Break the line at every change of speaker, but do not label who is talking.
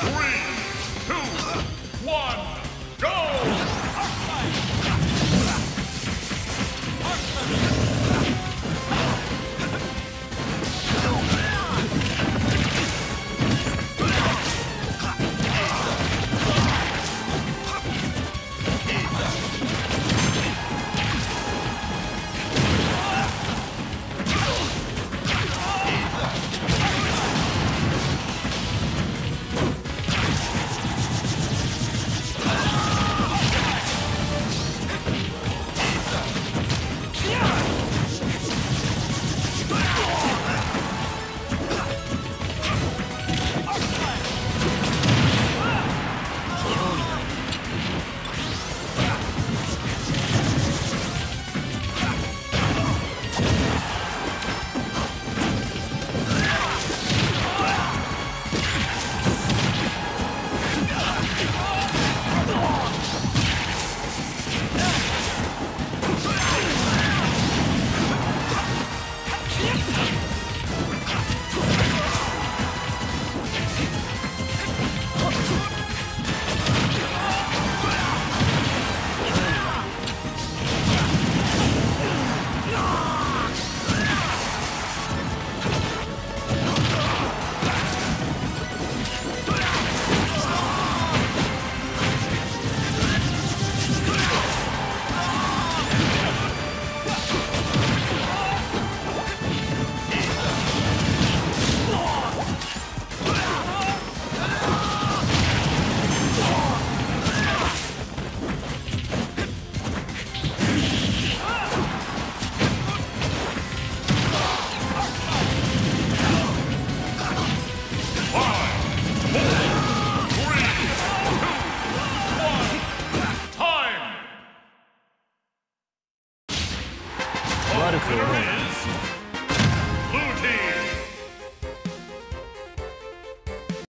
Three, two, one,
悪く
思う